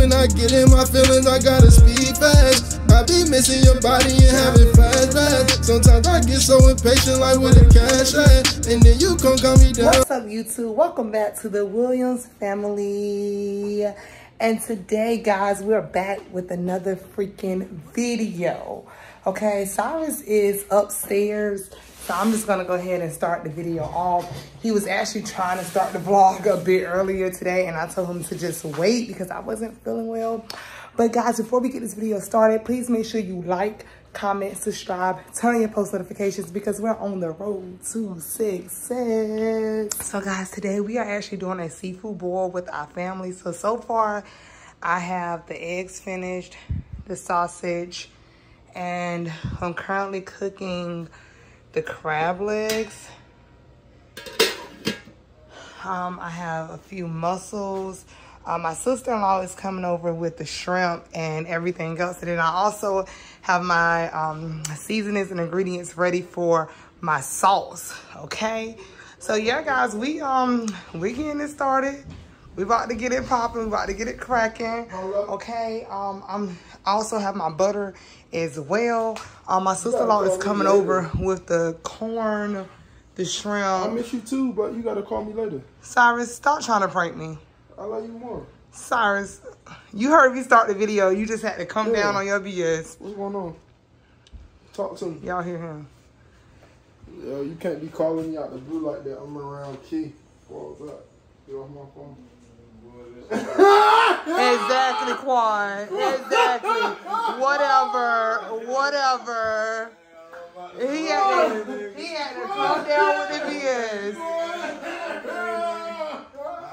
when I get in my feelings, I gotta speed fast. I be missing your body and having flashbacks. Sometimes I get so impatient, like with a cash app, and then you come calm me down. What's up, YouTube? Welcome back to the Williams family. And today, guys, we're back with another freaking video. Okay, Cyrus is upstairs. So I'm just gonna go ahead and start the video off. He was actually trying to start the vlog a bit earlier today and I told him to just wait because I wasn't feeling well. But guys, before we get this video started, please make sure you like, comment, subscribe, turn on your post notifications because we're on the road to success. So guys, today we are actually doing a seafood boil with our family. So, so far I have the eggs finished, the sausage, and I'm currently cooking the crab legs. Um, I have a few mussels. Uh, my sister-in-law is coming over with the shrimp and everything else. And then I also have my um, seasonings and ingredients ready for my sauce, okay? So yeah, guys, we um we're getting it started. We about to get it popping. We about to get it cracking. Okay. Um, I'm I also have my butter as well. Um, my sister-in-law is coming over with the corn, the shrimp. I miss you too, but you gotta call me later. Cyrus, stop trying to prank me. I love you more. Cyrus, you heard me start the video. You just had to come Yeah. down on your BS. What's going on? Talk to me. Y'all hear him. Yo, you can't be calling me out the blue like that. I'm around Kei. What was that? Get off my phone. Exactly, Quan. Exactly. Whatever. Whatever. He had to, he had to calm down with the BS.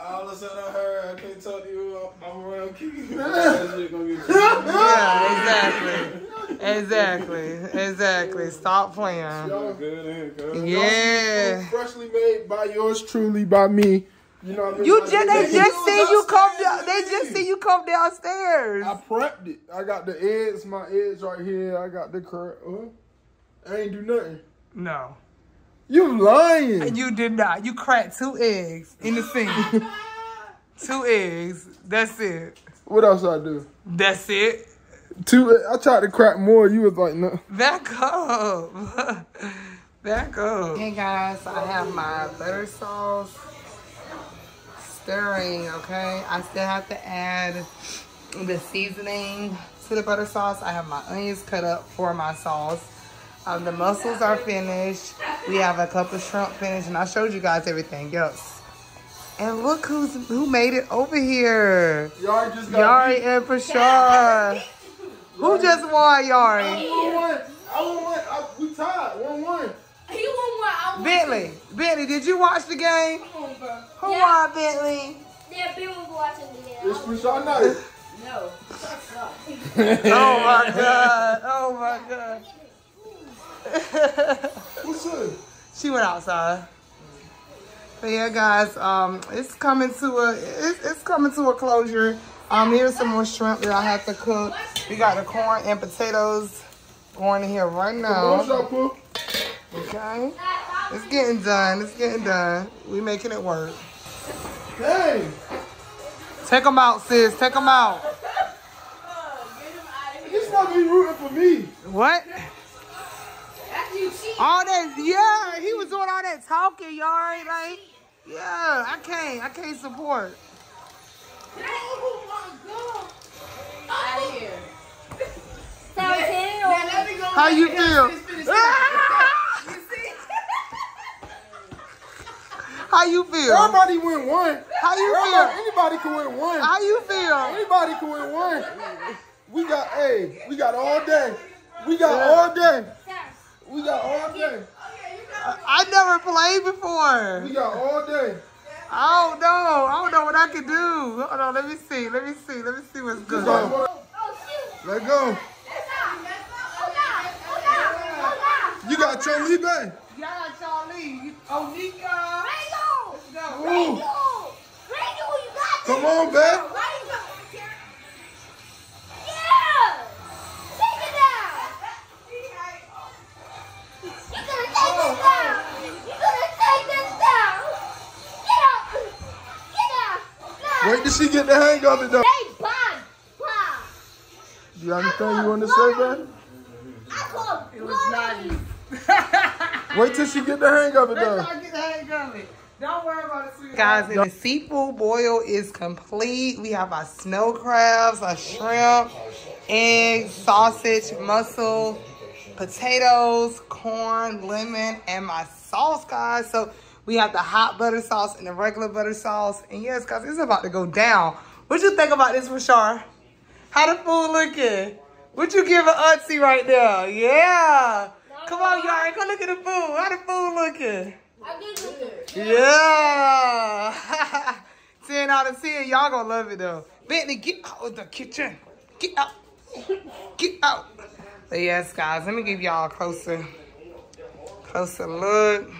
All of a sudden I heard I can't talk to you. I'm around Kei. that shit gonna get you. Yeah, exactly. Exactly. Exactly. Stop playing. Y'all Good in here. Yeah. Freshly made by yours truly, by me. You know what I mean? You just they you just see you come down. They just see you come downstairs. I prepped it. I got the eggs, my eggs right here. I got the curd. Uh, I ain't do nothing. No. You lying. You did not. You cracked two eggs in the sink. two eggs. That's it. What else I do? That's it. Two. I tried to crack more. You was like, no. Back up. Back up. Hey guys, I have my butter sauce stirring, okay? I still have to add the seasoning to the butter sauce. I have my onions cut up for my sauce. Um, the mussels are finished. We have a couple of shrimp finished, and I showed you guys everything else. And look who's who made it over here. Y'all just got. Yari and Prashar. Who just won, Yari? I won one. I won one. I, we tied. One one. He won one. I won Bentley, Bentley, did you watch the game? Two. bro. Who Yeah. won, Bentley? Yeah, Ben was watching the game. It's for sure night. No. Oh my god! Oh my god! What's up? she went outside. But yeah, guys, um, it's coming to a it's, it's coming to a closure. Um, here's some more shrimp that I have to cook. We got the corn and potatoes going in here right now. Okay, it's getting done. It's getting done. We making it work. Dang. Take them out, sis. Take them out. You supposed to be rooting for me. What? All that, yeah, he was doing all that talking, y'all. right? Like, yeah, I can't, I can't support. How you feel? How you feel? Everybody win one. How you Everybody, feel? anybody can win one. How you feel? Anybody can win one. We got, hey, we got all day. We got all day. We got all day. I never played before. We got all day. I don't know. I don't know what I can do. Hold on, let me see. Let me see. Let me see what's good. Go. Let go. You got Chun-Li back. Y'all got Charlie. Onika. Come on, babe. Yeah! Take it down! You're gonna take this down! You're gonna take this down! Get up! Get! No! Wait till she get the hang of it, though. Stay back! You got anything you want to say, man? I call It was. Wait till she get the hang of it, though. I get the hang of it. Don't worry about it, Guys, and the seafood boil is complete. We have our snow crabs, our shrimp, eggs, sausage, mussel, potatoes, corn, lemon, and my sauce, guys. So we have the hot butter sauce and the regular butter sauce. And yes, guys, it's about to go down. What you think about this, Rashard? How the food looking? What you give an auntie right there? Yeah. Come on, y'all. Go look at the food. How the food looking? I did look good. Yeah. 10 out of 10. Y'all gonna love it though. Bentley, get out of the kitchen. Get out. Get out. But yes, guys, let me give y'all a closer, closer look.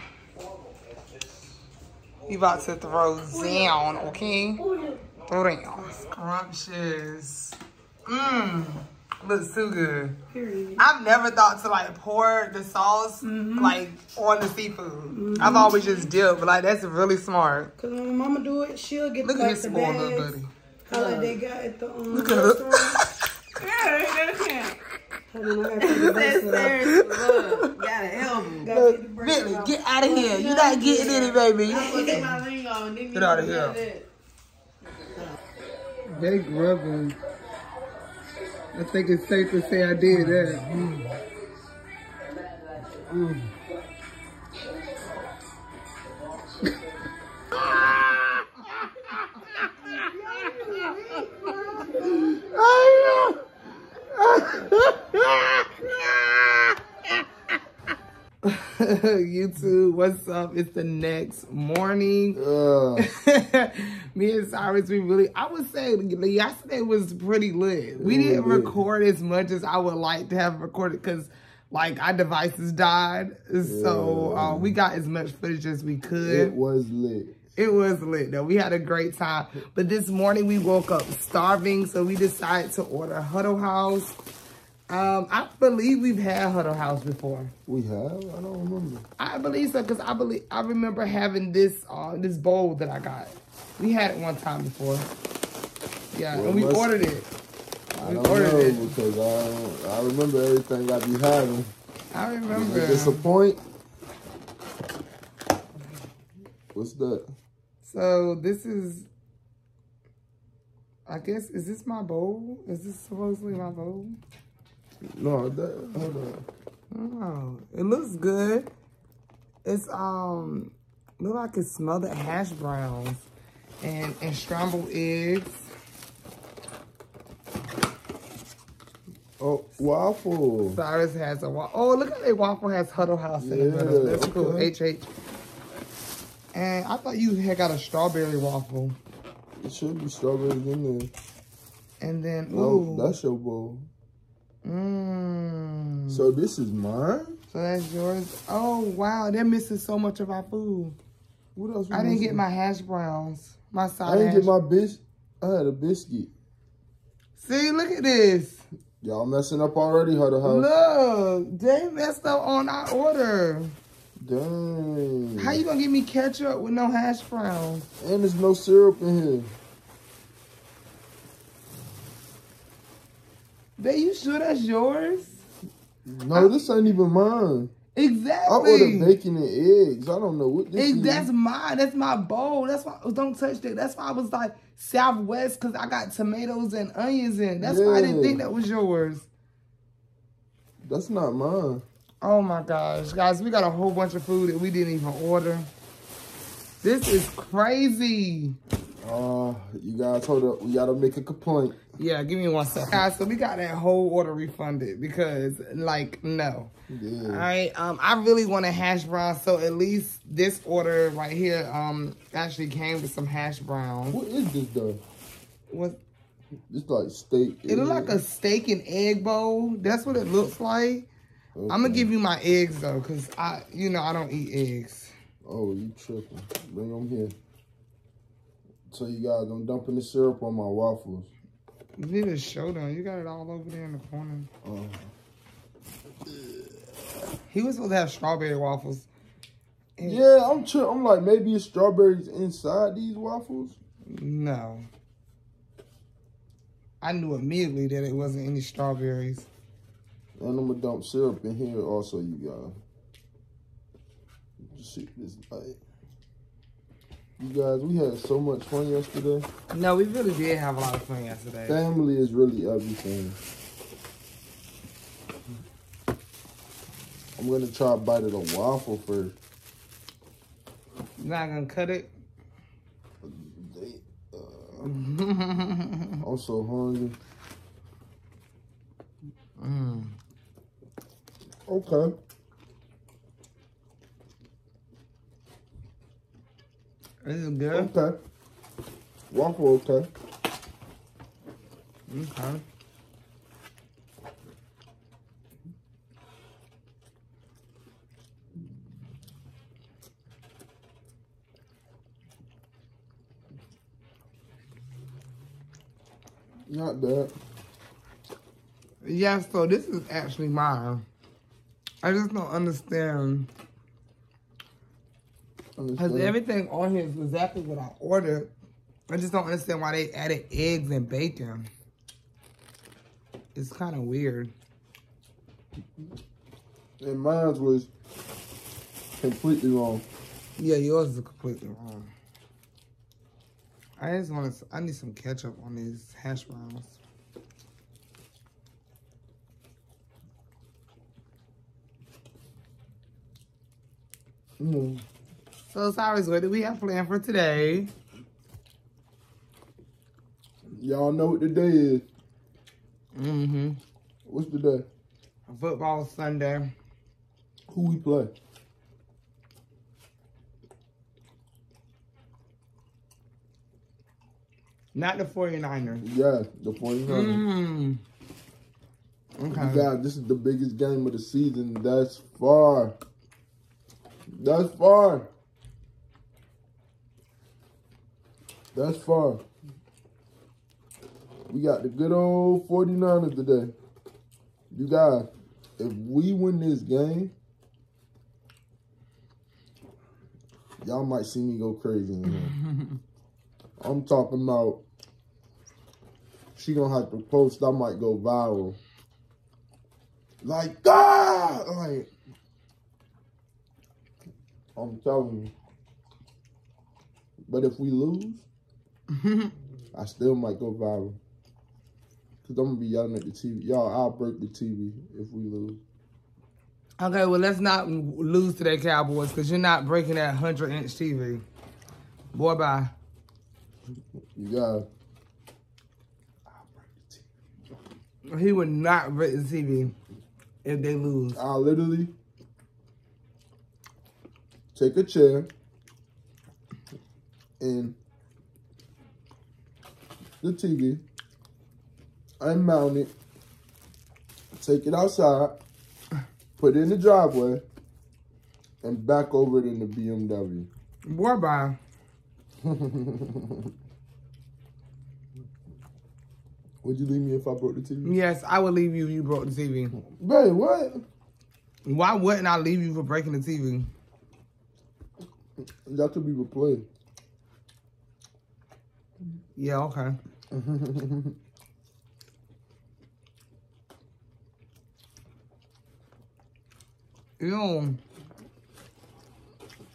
We about to throw down, okay? Throw down. Scrumptious. Mmm. Looks too good. I've never thought to like pour the sauce like on the seafood. I've always just dipped, but like that's really smart. Cause when mama do it, she'll get Look at like his the spoiled little bags. buddy. How like they got at the um, Look at her. restaurant. Hold gotta take the bracelet off. Look, help him. Gotta take the bracelet Bentley, off. get out of here. You're not getting in it, baby. Put my ring on. Then Get outta here. They grubbing. I think it's safe to say I did that. YouTube, what's up? It's the next morning. Me and Cyrus, we really, I would say yesterday was pretty lit. We didn't record as much as I would like to have recorded because like our devices died. So uh, we got as much footage as we could. it was lit. It was lit though. We had a great time. But this morning we woke up starving, so we decided to order Huddle House. Um, I believe we've had Huddle House before. We have? I don't remember. I believe so because I believe I remember having this uh this bowl that I got. We had it one time before. Yeah, Well, and we ordered it. I We don't ordered know it. because I I remember everything I be having. I I remember. disappoint. What's that? So this is. I guess is this my bowl? Is this supposedly my bowl? No, that hold on. Oh, it looks good. It's um look like it's smothered hash browns and and scrambled eggs. Oh, waffle. Cyrus has a waffle. Oh, look at that waffle has Huddle House in the Yeah, middle. That's cool. okay. HH. And I thought you had got a strawberry waffle. It should be strawberries in there. And then No, ooh. that's your bowl. Mmm. So this is mine? So that's yours. Oh wow, they're missing so much of our food. What else? I didn't get my hash browns. My side I didn't get my bis. I had a biscuit. See, look at this. Y'all messing up already, Huddle House. Look, they messed up on our order. Dang. How you gonna give me ketchup with no hash browns? And there's no syrup in here. Babe, you sure that's yours? No, this ain't even mine. Exactly. I ordered bacon and eggs. I don't know what this is. that's mine. That's my bowl. That's why don't touch that. That's why I was like Southwest because I got tomatoes and onions in. That's why I didn't think that was yours. That's not mine. Oh my gosh, guys, we got a whole bunch of food that we didn't even order. This is crazy. Uh, you guys hold up. We gotta make a complaint. Yeah, give me one second. Guys, so we got that whole order refunded because, like, no. All Yeah. right, um, I really want a hash brown, so at least this order right here, um, actually came with some hash browns. What is this though? What? It's like steak. It look like a steak and egg bowl. That's what it looks like. I'm gonna give you my eggs though, cause I, you know, I don't eat eggs. Oh, you tripping. Bring them here. So you guys, I'm dumping the syrup on my waffles. You need to show. You got it all over there in the corner. Uh, He was supposed to have strawberry waffles. Yeah, I'm tri- I'm like, maybe it's strawberries inside these waffles. No. I knew immediately that it wasn't any strawberries. And I'm gonna dump syrup in here also, you guys. Just see this light. You guys, we had so much fun yesterday. No, we really did have a lot of fun yesterday. Family is really everything. I'm gonna try a bite of the waffle first. You're not gonna cut it? Uh, I'm so hungry. Mm. Okay. This is good. Okay. Waffle okay. Okay. Not bad. Yeah, so this is actually mine. I just don't understand. Because everything on here is exactly what I ordered. I just don't understand why they added eggs and bacon. It's kind of weird. And mine was completely wrong. Yeah, yours is completely wrong. I just want to, I need some ketchup on these hash browns. Mm. So, Cyrus, what do we have planned for today? Y'all know what the day is. Mm-hmm. What's the day? Football Sunday. Who we play? Not the 49ers. Yeah, the 49ers. Mm. Okay. You guys, this is the biggest game of the season. That's far. That's far. That's far. We got the good old 49ers today. You guys, if we win this game, y'all might see me go crazy in. I'm talking about she gonna have to post, I might go viral. Like God, like I'm telling you. But if we lose, I still might go viral. Cause I'm gonna be yelling at the TV. Y'all, I'll break the TV if we lose. Okay, well, let's not lose to that Cowboys because you're not breaking that 100 inch TV. Boy, bye. You guys, I'll break the TV. He would not break the TV if they lose. I'll literally take a chair and the TV, unmount it, take it outside, put it in the driveway, and back over it in the BMW. Boy, bye. Would you leave me if I broke the TV? Yes, I would leave you if you broke the TV. Babe, what? Why wouldn't I leave you for breaking the TV? That could be replaced. Yeah, okay. Ew.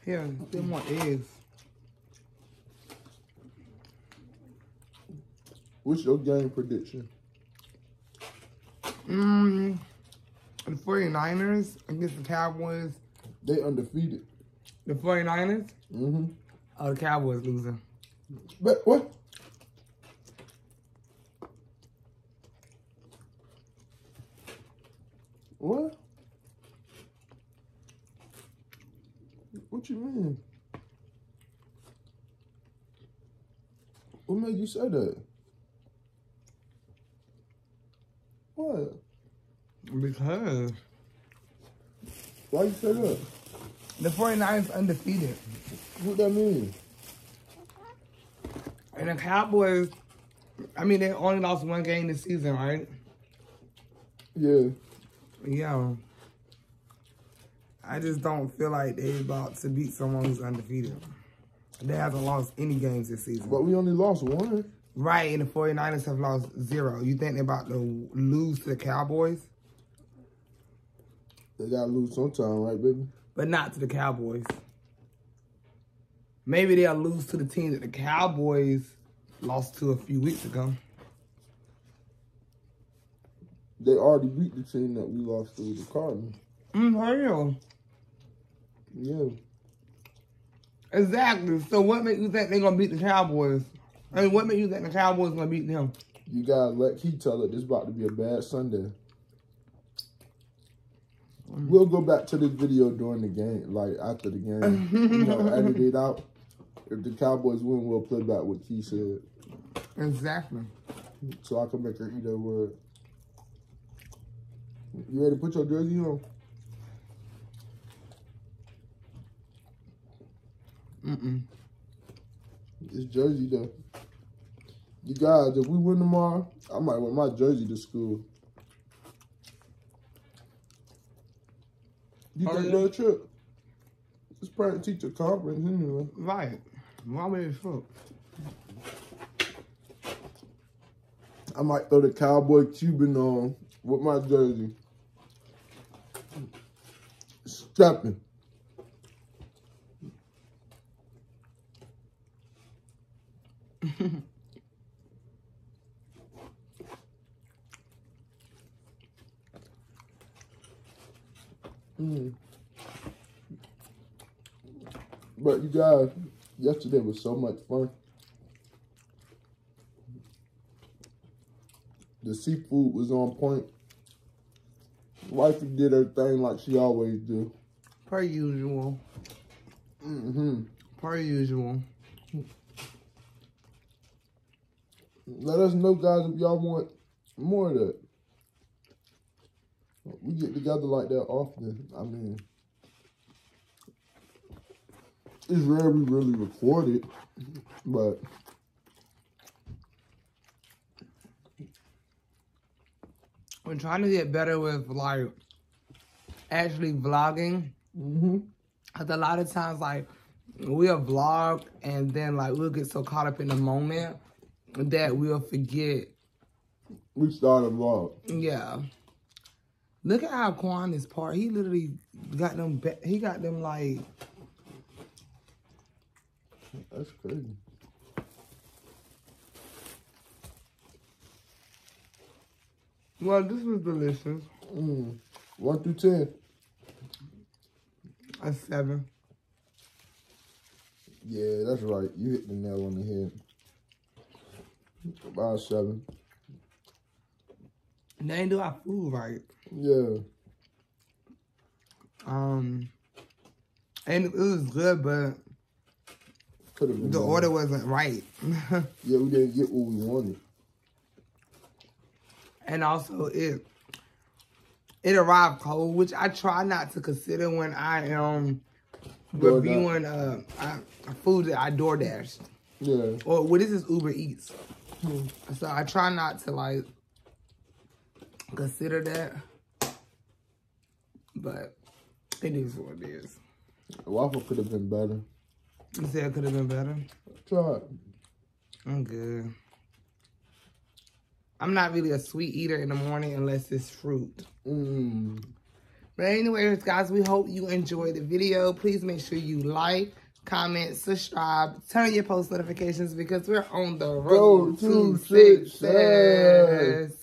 Here, get more eggs. What's your game prediction? Mm, the 49ers against the Cowboys. They undefeated. The 49ers? Mm-hmm. Oh, the Cowboys losing. But what? What? What you mean? What made you say that? What? Because Why you say that? the 49ers undefeated. What that mean? And the Cowboys, I mean, they only lost one game this season, right? Yeah. Yeah. I just don't feel like they about to beat someone who's undefeated. They haven't lost any games this season. But we only lost one. Right, and the 49ers have lost zero. You think they're about to lose to the Cowboys? They gotta lose sometime, right, baby? But not to the Cowboys. Maybe they'll lose to the team that the Cowboys lost to a few weeks ago. They already beat the team that we lost to, the Cardinals. Mm. Yeah. Exactly. So what makes you think they're gonna beat the Cowboys? I mean, what makes you think the Cowboys gonna beat them? You gotta let Kei tell it this about to be a bad Sunday. We'll go back to this video during the game, like after the game. you know, edit it out. If the Cowboys win, we'll play back what Kei said. Exactly. So I can make her eat that word. You ready to put your jersey on? Mm-mm. It's jersey though. You guys, if we win tomorrow, I might wear my jersey to school. You Oh, think yeah? they'll trip? It's parent teacher conference anyway. Right. Why would it fuck? I might throw the cowboy Cuban on with my jersey. Stepping. Mm. But you guys, yesterday was so much fun. The seafood was on point. Wifey did her thing like she always do. Per usual. Mm-hmm. Per usual. Let us know, guys, if y'all want more of that. We get together like that often. I mean, it's rare we really record it, but We're trying to get better with like actually vlogging. Hmm Cause a lot of times like we'll vlog and then like we'll get so caught up in the moment that we'll forget. we started a vlog. Yeah. Look at how Quan is part. He literally got them. He got them like. That's crazy. Well, this was delicious. Mm. One through ten. A seven. Yeah, that's right. You hit the nail on the head. About seven. They ain't do our food right. Yeah. Um, and it was good, but Could have been the order wasn't right. Yeah, we didn't get what we wanted. and also it it arrived cold, which I try not to consider when I am reviewing uh, uh food that I DoorDash Yeah. or what is this Uber Eats. So I try not to like consider that, but it is what it is. Waffle could have been better. You said it could have been better. Try. I'm good. I'm not really a sweet eater in the morning unless it's fruit. Mm. But anyways, guys, we hope you enjoyed the video. Please make sure you like, comment, subscribe, turn your post notifications because we're on the road, to to success. success.